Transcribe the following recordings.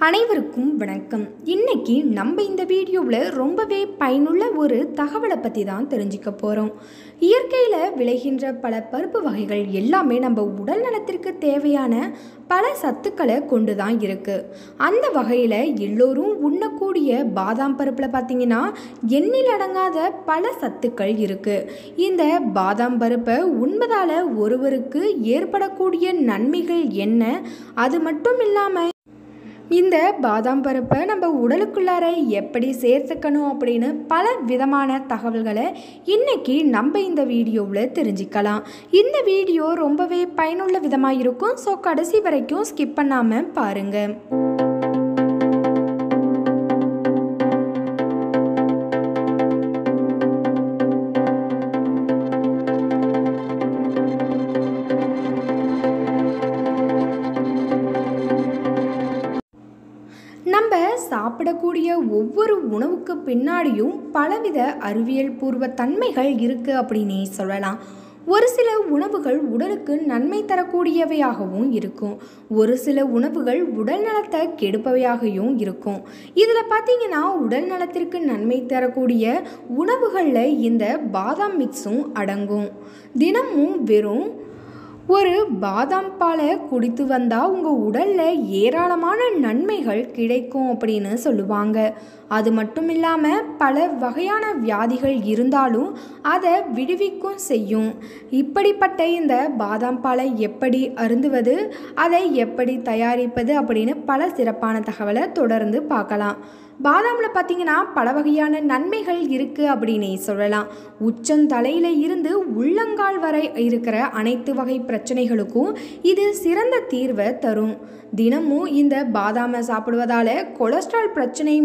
அனைவருக்கும் வணக்கம். இன்னைக்கு நம்ம இந்த வீடியோவில் ரொம்பவே பயனுள்ள ஒரு தகவலை பற்றி தான் தெரிஞ்சுக்க போகிறோம் இயற்கையில் விளைகின்ற பல பருப்பு வகைகள் எல்லாமே நம்ம உடல் நலத்திற்கு தேவையான பல சத்துக்களை கொண்டு தான் இருக்குது அந்த வகையில் எல்லோரும் உண்ணக்கூடிய பாதாம் பருப்பில் பார்த்தீங்கன்னா எண்ணில் அடங்காத பல சத்துக்கள் இருக்குது இந்த பாதாம் பருப்பை உண்பதால் ஒருவருக்கு ஏற்படக்கூடிய நன்மைகள் என்ன? அது மட்டும் இல்லாமல் இந்த பாதாம் பருப்பை நம்ம உடலுக்குள்ளார எப்படி சேர்த்துக்கணும் அப்படின்னு பல விதமான தகவல்களை இன்னைக்கு நம்ம இந்த வீடியோவில் தெரிஞ்சுக்கலாம். இந்த வீடியோ ரொம்பவே பயனுள்ள விதமாக இருக்கும். ஸோ கடைசி வரைக்கும் ஸ்கிப் பண்ணாமல் பாருங்கள் சாப்பிடக்கூடிய ஒவ்வொரு உணவுக்கு பின்னாடியும் பலவித அறிவியல் பூர்வ தன்மைகள் இருக்குது அப்படின்னே சொல்லலாம். ஒரு சில உணவுகள் உடலுக்கு நன்மை தரக்கூடியவையாகவும் இருக்கும். ஒரு சில உணவுகள் உடல் நலத்தை கெடுப்பவையாகவும் இருக்கும். இதில் பார்த்தீங்கன்னா உடல் நலத்திற்கு நன்மை தரக்கூடிய உணவுகளில் இந்த பாதாம் மிக்ஸும் அடங்கும். தினமும் வெறும் ஒரு பாதாம் பாலை குடித்து வந்தால் உங்கள் உடலில் ஏராளமான நன்மைகள் கிடைக்கும் அப்படின்னு சொல்லுவாங்க. அது மட்டும் இல்லாமல் பல வகையான வியாதிகள் இருந்தாலும் அதை விடுவிக்கும் செய்யும். இப்படிப்பட்ட இந்த பாதாம் பாலை எப்படி அருந்துவது அதை எப்படி தயாரிப்பது அப்படின்னு பல சிறப்பான தகவலை தொடர்ந்து பார்க்கலாம். பாதாமில் பார்த்தீங்கன்னா பல வகையான நன்மைகள் இருக்குது அப்படின்னே சொல்லலாம். உச்சந்தலையில் இருந்து உள்ளங்கால் வரை இருக்கிற அனைத்து வகை பிரச்சனைகளுக்கும் இது சிறந்த தீர்வை தரும். தினமும் இந்த பாதாமை சாப்பிடுவதால் கொலஸ்ட்ரால் பிரச்சனை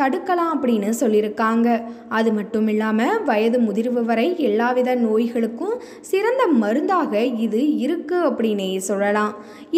தடுக்கலாம் அப்படின்னு சொல்லியிருக்காங்க. அது மட்டும் இல்லாமல் வயது முதிர்வு வரை எல்லாவித நோய்களுக்கும் சிறந்த மருந்தாக இது இருக்குது அப்படின்னே சொல்லலாம்.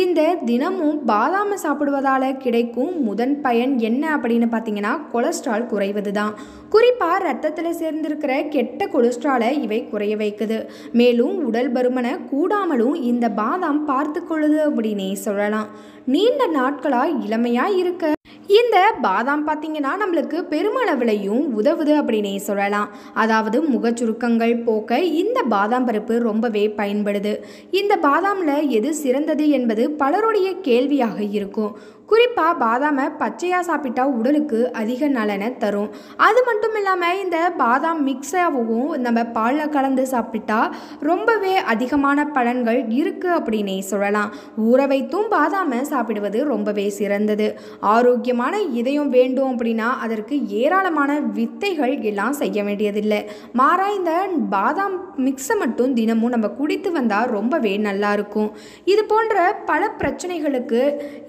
இந்த தினமும் பாதாமை சாப்பிடுவதால் கிடைக்கும் முதன் பயன் என்ன அப்படின்னு பார்த்தீங்கன்னா கொலஸ்ட்ரால் குறைவது தான் குறிப்பாக ரத்தத்தில் சேர்ந்திருக்கிற கெட்ட கொலஸ்ட்ராலை இவை குறைய வைக்குது. மேலும் உடல் பருமனை கூடாமலும் இந்த பாதாம் பார்த்து கொள்ளுது அப்படின்னே சொல்லலாம். நீண்ட நாட்களாக இளமையாக இருக்க இந்த பாதாம் பார்த்தீங்கன்னா நம்மளுக்கு பெருமளவுலையும் உதவுது அப்படின்னே சொல்லலாம். அதாவது முகச்சுருக்கங்கள் போக்க இந்த பாதாம் பருப்பு ரொம்பவே பயன்படுது. இந்த பாதாமில் எது சிறந்தது என்பது பலருடைய கேள்வியாக இருக்கும். குறிப்பாக பாதாமை பச்சையாக சாப்பிட்டா உடலுக்கு அதிக நலனை தரும். அது மட்டும் இல்லாமல் இந்த பாதாம் மிக்ஸாகவும் நம்ம பாலில் கலந்து சாப்பிட்டா ரொம்பவே அதிகமான பலன்கள் இருக்குது அப்படின்னே சொல்லலாம். ஊற வைத்தும் பாதாமை சாப்பிடுவது ரொம்பவே சிறந்தது. ஆரோக்கியமான இதயம் வேண்டும் அப்படின்னா அதற்கு ஏராளமான வித்தைகள் எல்லாம் செய்ய வேண்டியதில்லை. மாறா இந்த பாதாம் மிக்ஸை மட்டும் தினமும் நம்ம குடித்து வந்தால் ரொம்பவே நல்லா இருக்கும். இது போன்ற பல பிரச்சனைகளுக்கு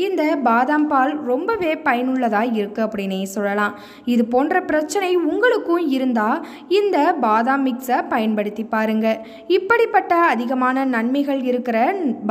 இந்த பாதாம் பாதாம் பால் ரொம்பவே பயனுள்ளதாக இருக்குது அப்படின்னே சொல்லலாம். இது போன்ற பிரச்சனை உங்களுக்கும் இருந்தால் இந்த பாதாம் மிக்ஸை பயன்படுத்தி பாருங்கள் இப்படிப்பட்ட அதிகமான நன்மைகள் இருக்கிற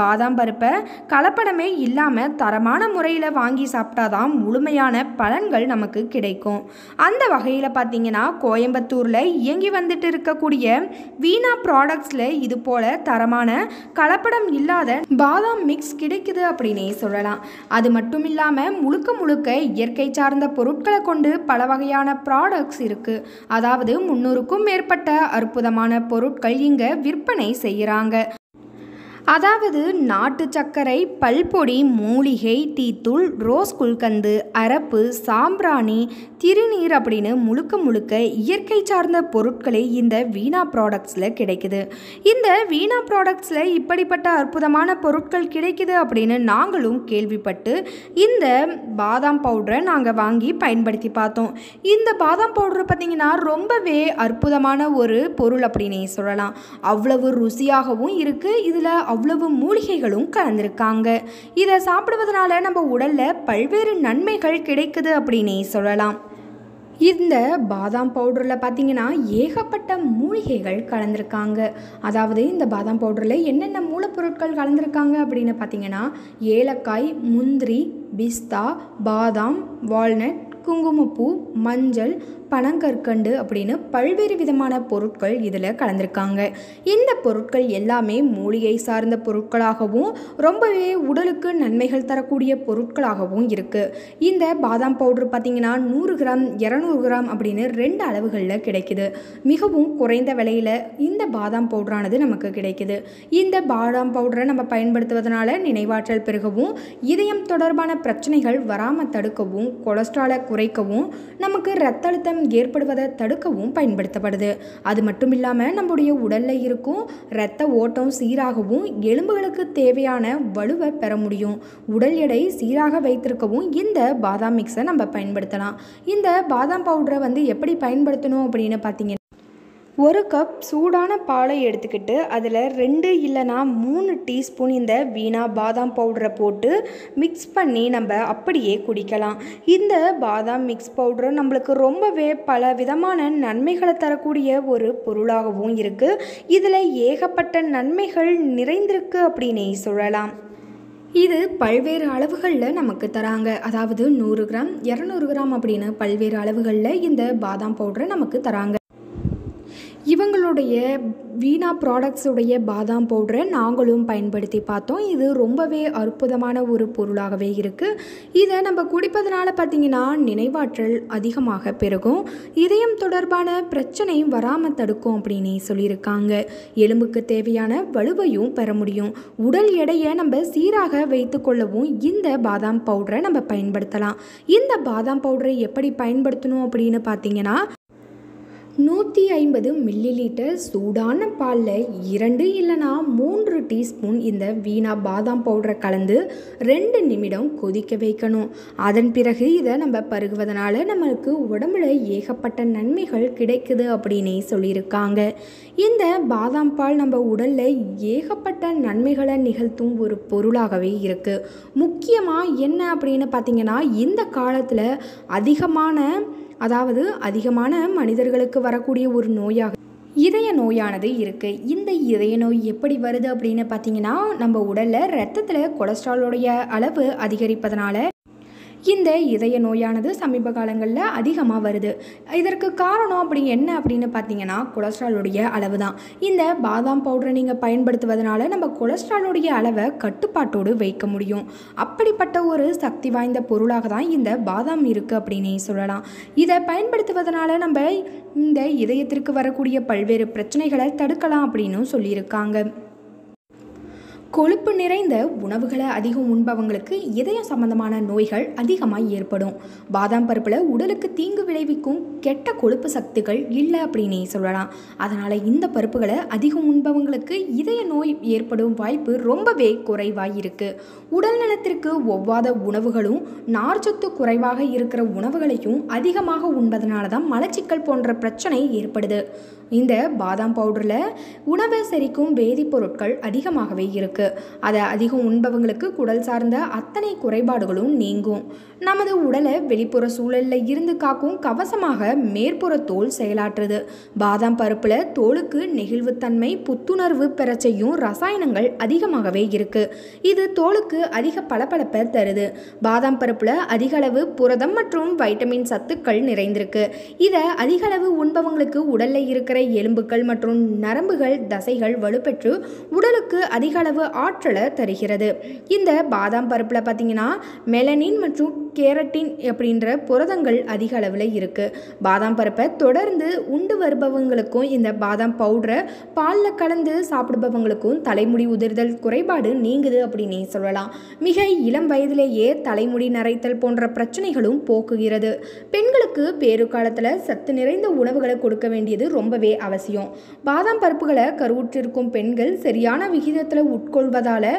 பாதாம் பருப்பை கலப்படமே இல்லாமல் தரமான முறையில் வாங்கி சாப்பிட்டாதான் முழுமையான பலன்கள் நமக்கு கிடைக்கும். அந்த வகையில் பார்த்தீங்கன்னா கோயம்புத்தூரில் இயங்கி வந்துட்டு இருக்கக்கூடிய வீணா ப்ராடக்ட்ஸில் இது போல் தரமான கலப்படம் இல்லாத பாதாம் மிக்ஸ் கிடைக்குது அப்படின்னே சொல்லலாம். அது மட்டும் இல்லாமல் முழுக்க முழுக்க இயற்கை சார்ந்த பொருட்களை கொண்டு பல வகையான ப்ராடக்ட்ஸ் இருக்குது அதாவது முந்நூறுக்கும் மேற்பட்ட அற்புதமான பொருட்கள் இங்கே விற்பனை செய்கிறாங்க அதாவது நாட்டு சர்க்கரை பல்பொடி மூலிகை டீத்தூள் ரோஸ் குல்கந்து அரப்பு சாம்பிராணி திருநீர் அப்படின்னு முழுக்க முழுக்க இயற்கை சார்ந்த பொருட்களே இந்த வீணா ப்ராடக்ட்ஸில் கிடைக்குது. இந்த வீணா ப்ராடக்ட்ஸில் இப்படிப்பட்ட அற்புதமான பொருட்கள் கிடைக்குது அப்படின்னு நாங்களும் கேள்விப்பட்டு இந்த பாதாம் பவுடரை நாங்கள் வாங்கி பயன்படுத்தி பார்த்தோம். இந்த பாதாம் பவுடர் பார்த்திங்கன்னா ரொம்பவே அற்புதமான ஒரு பொருள் அப்படின்னே சொல்லலாம். அவ்வளவு ருசியாகவும் இருக்குது இதில் அவ்வளவு மூலிகைகளும் கலந்துருக்காங்க. இதை சாப்பிடுவதனால நம்ம உடலில் பல்வேறு நன்மைகள் கிடைக்குது அப்படின்னே சொல்லலாம். இந்த பாதாம் பவுடரில் பார்த்தீங்கன்னா ஏகப்பட்ட மூலிகைகள் கலந்துருக்காங்க. அதாவது இந்த பாதாம் பவுடரில் என்னென்ன மூலப்பொருட்கள் கலந்துருக்காங்க அப்படின்னு பார்த்தீங்கன்னா ஏலக்காய் முந்திரி பிஸ்தா பாதாம் வால்நட் குங்குமப்பூ மஞ்சள் பனங்கற்கண்டு அப்படின்னு பல்வேறு விதமான பொருட்கள் இதில் கலந்திருக்காங்க. இந்த பொருட்கள் எல்லாமே மூலிகை சார்ந்த பொருட்களாகவும் ரொம்பவே உடலுக்கு நன்மைகள் தரக்கூடிய பொருட்களாகவும் இருக்குது இந்த பாதாம் பவுடர் பார்த்திங்கன்னா நூறு கிராம் இரநூறு கிராம் அப்படின்னு ரெண்டு அளவுகளில் கிடைக்குது. மிகவும் குறைந்த விலையில் இந்த பாதாம் பவுடரானது நமக்கு கிடைக்குது. இந்த பாதாம் பவுடரை நம்ம பயன்படுத்துவதனால நினைவாற்றல் பெருகவும் இதயம் தொடர்பான பிரச்சனைகள் வராமல் தடுக்கவும் கொலஸ்ட்ராலை குறைக்கவும் நமக்கு ரத்த அழுத்தம் ஏற்படுவதை தடுக்கவும் பயன்படுத்தப்படுது. அது மட்டும் இல்லாமல் நம்முடைய உடலில் இருக்கும் இரத்த ஓட்டம் சீராகவும் எலும்புகளுக்கு தேவையான வலுவை பெற முடியும். உடல் எடை சீராக வைத்திருக்கவும் இந்த பாதாம் மிக்ஸை நம்ம பயன்படுத்தலாம். இந்த பாதாம் பவுடரை வந்து எப்படி பயன்படுத்தணும் அப்படின்னு பார்த்தீங்கன்னா ஒரு கப் சூடான பாலை எடுத்துக்கிட்டு அதில் ரெண்டு இல்லைனா மூணு டீஸ்பூன் இந்த வீணா பாதாம் பவுடரை போட்டு மிக்ஸ் பண்ணி நம்ம அப்படியே குடிக்கலாம். இந்த பாதாம் மிக்ஸ் பவுடர் நம்மளுக்கு ரொம்பவே பல விதமான நன்மைகளை தரக்கூடிய ஒரு பொருளாகவும் இருக்குது இதில் ஏகப்பட்ட நன்மைகள் நிறைந்திருக்கு அப்படின்னே சொல்லலாம். இது பல்வேறு அளவுகளில் நமக்கு தராங்க. அதாவது நூறு கிராம் இரநூறு கிராம் அப்படின்னு பல்வேறு அளவுகளில் இந்த பாதாம் பவுடரை நமக்கு தராங்க. இவங்களுடைய வீணா ப்ராடக்ட்ஸுடைய பாதாம் பவுடரை நாங்களும் பயன்படுத்தி பார்த்தோம். இது ரொம்பவே அற்புதமான ஒரு பொருளாகவே இருக்குது இதை நம்ம குடிப்பதனால பார்த்திங்கன்னா நினைவாற்றல் அதிகமாக பெருகும். இதயம் தொடர்பான பிரச்சனையும் வராமல் தடுக்கும் அப்படின்னு சொல்லியிருக்காங்க. எலும்புக்கு தேவையான வலுவையும் பெற முடியும். உடல் எடையை நம்ம சீராக வைத்து கொள்ளவும் இந்த பாதாம் பவுடரை நம்ம பயன்படுத்தலாம். இந்த பாதாம் பவுடரை எப்படி பயன்படுத்தணும் அப்படின்னு பார்த்தீங்கன்னா நூற்றி ஐம்பது மில்லி லிட்டர் சூடான பாலில் இரண்டு இல்லைனா மூன்று டீஸ்பூன் இந்த வீணா பாதாம் பவுடரை கலந்து ரெண்டு நிமிடம் கொதிக்க வைக்கணும். அதன் பிறகு இதை நம்ம பருகுவதனால நம்மளுக்கு உடம்புல ஏகப்பட்ட நன்மைகள் கிடைக்குது அப்படின்னே சொல்லியிருக்காங்க. இந்த பாதாம் பால் நம்ம உடலில் ஏகப்பட்ட நன்மைகளை நிகழ்த்தும் ஒரு பொருளாகவே இருக்குது முக்கியமாக என்ன அப்படின்னு பார்த்தீங்கன்னா இந்த காலத்தில் அதிகமான அதாவது அதிகமான மனிதர்களுக்கு வரக்கூடிய ஒரு நோயாக. இதய நோயானது இருக்குது இந்த இதய நோய் எப்படி வருது அப்படின்னு பார்த்தீங்கன்னா நம்ம உடலில் ரத்தத்தில் கொலஸ்ட்ராலோடைய அளவு அதிகரிப்பதனால இந்த இதய நோயானது சமீப காலங்களில் அதிகமாக வருது. இதற்கு காரணம் அப்படி என்ன அப்படின்னு பார்த்தீங்கன்னா கொலஸ்ட்ராலுடைய அளவு தான் இந்த பாதாம் பவுடரை நீங்கள் பயன்படுத்துவதனால நம்ம கொலஸ்ட்ராலுடைய அளவை கட்டுப்பாட்டோடு வைக்க முடியும். அப்படிப்பட்ட ஒரு சக்தி வாய்ந்த பொருளாக தான் இந்த பாதாம் இருக்குது அப்படின்னே சொல்லலாம். இதை பயன்படுத்துவதனால நம்ம இந்த இதயத்திற்கு வரக்கூடிய பல்வேறு பிரச்சனைகளை தடுக்கலாம் அப்படின்னும் சொல்லியிருக்காங்க. கொழுப்பு நிறைந்த உணவுகளை அதிகம் உண்பவங்களுக்கு இதயம் சம்பந்தமான நோய்கள் அதிகமாக ஏற்படும். பாதாம் பருப்பில் உடலுக்கு தீங்கு விளைவிக்கும் கெட்ட கொழுப்பு சக்திகள் இல்லை அப்படின்னே சொல்லலாம். அதனால் இந்த பருப்புகளை அதிகம் உண்பவங்களுக்கு இதய நோய் ஏற்படும் வாய்ப்பு ரொம்பவே குறைவாக இருக்குது உடல் நலத்திற்கு ஒவ்வாத உணவுகளும் நார்ச்சத்து குறைவாக இருக்கிற உணவுகளையும் அதிகமாக உண்பதனால தான் மலச்சிக்கல் போன்ற பிரச்சனை ஏற்படுது. இந்த பாதாம் பவுடரில் உணவை செரிக்கும் வேதிப்பொருட்கள் அதிகமாகவே இருக்குது அதை அதிகம் உண்பவங்களுக்கு குடல் சார்ந்த அத்தனை குறைபாடுகளும் நீங்கும். நமது உடலை வெளிப்புற சூழலில் இருந்து காக்கும் கவசமாக மேற்புற தோல் செயலாற்றுது. பாதாம் பருப்பில் தோலுக்கு நெகிழ்வுத்தன்மை புத்துணர்வு பெற செய்யும் ரசாயனங்கள் அதிகமாகவே இருக்குது இது தோலுக்கு அதிக பளபளப்பை தருது. பாதாம் பருப்பில் அதிகளவு புரதம் மற்றும் வைட்டமின் சத்துக்கள் நிறைந்திருக்கு. இதை அதிகளவு உண்பவங்களுக்கு உடலில் இருக்கிற எலும்புகள் மற்றும் நரம்புகள் தசைகள் வலுப்பெற்று உடலுக்கு அதிக அளவு ஆற்றலை தருகிறது. இந்த பாதாம் பருப்பில் பார்த்தீங்கன்னா மெலனின் மற்றும் கேரட்டின் அப்படின்ற புரதங்கள் அதிக அளவில் இருக்குது பாதாம் பருப்பை தொடர்ந்து உண்டு வருபவங்களுக்கும் இந்த பாதாம் பவுடரை பாலில் கலந்து சாப்பிடுபவங்களுக்கும் தலைமுடி உதிர்தல் குறைபாடு நீங்குது அப்படின்னு சொல்லலாம். மிக இளம் வயதிலேயே தலைமுடி நரைத்தல் போன்ற பிரச்சனைகளும் போக்குகிறது. பெண்களுக்கு பேறு காலத்தில் சத்து நிறைந்த உணவுகளை கொடுக்க வேண்டியது ரொம்பவே அவசியம். பாதாம் பருப்புகளை கருவுற்றிருக்கும் பெண்கள் சரியான விகிதத்தில் உட்கொள்வதால்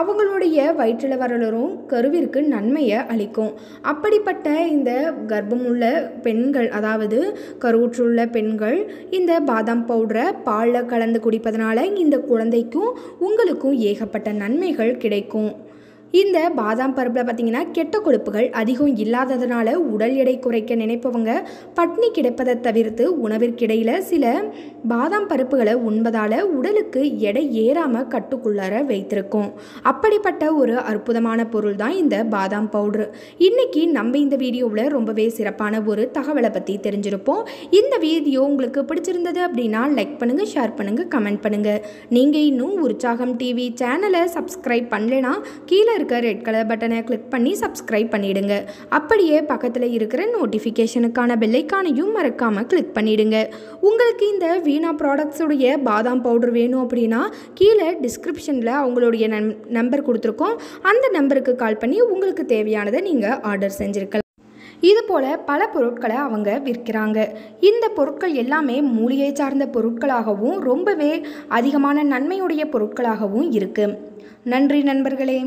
அவங்களுடைய வயிற்றில் வரலரும் கருவிற்கு நன்மையை அளிக்கும். அப்படிப்பட்ட இந்த கர்ப்பமுள்ள பெண்கள் அதாவது கருவுற்றுள்ள பெண்கள் இந்த பாதாம் பவுடரை பாலில் கலந்து குடிப்பதனால இந்த குழந்தைக்கும் உங்களுக்கும் ஏகப்பட்ட நன்மைகள் கிடைக்கும். இந்த பாதாம் பருப்பில் பார்த்தீங்கன்னா கெட்ட கொழுப்புகள் அதிகம் இல்லாததுனால உடல் எடை குறைக்க நினைப்பவங்க பட்னி கிடைப்பதை தவிர்த்து உணவிற்கிடையில் சில பாதாம் பருப்புகளை உண்பதால் உடலுக்கு எடை ஏறாமல் கட்டுக்குள்ளார வைத்திருக்கும். அப்படிப்பட்ட ஒரு அற்புதமான பொருள் தான் இந்த பாதாம் பவுட்ரு. இன்னைக்கு நம்ம இந்த வீடியோவில் ரொம்பவே சிறப்பான ஒரு தகவலை பற்றி தெரிஞ்சிருப்போம். இந்த வீடியோ உங்களுக்கு பிடிச்சிருந்தது அப்படின்னா லைக் பண்ணுங்கள் ஷேர் பண்ணுங்கள் கமெண்ட் பண்ணுங்கள் நீங்கள் இன்னும் உற்சாகம் டிவி சேனலை சப்ஸ்கிரைப் பண்ணலைன்னா கீழே இருக்க ரெட் கலர் பட்டனை கிளிக் பண்ணி சப்ஸ்கிரைப் பண்ணிவிடுங்க அப்படியே பக்கத்தில் இருக்கிற நோட்டிஃபிகேஷனுக்கான பெல்லைக்கானையும் மறக்காமல் கிளிக் பண்ணிவிடுங்க உங்களுக்கு இந்த வீணா ப்ராடக்ட்ஸுடைய பாதாம் பவுடர் வேணும் அப்படின்னா கீழே டிஸ்கிரிப்ஷனில் அவங்களுடைய நம் நம்பர் கொடுத்துருக்கோம். அந்த நம்பருக்கு கால் பண்ணி உங்களுக்கு தேவையானதை நீங்கள் ஆர்டர் செஞ்சுருக்கலாம். இது போல் பல பொருட்களை அவங்க விற்கிறாங்க. இந்த பொருட்கள் எல்லாமே மூலிகை சார்ந்த பொருட்களாகவும் ரொம்பவே அதிகமான நன்மையுடைய பொருட்களாகவும் இருக்குது நன்றி நண்பர்களே.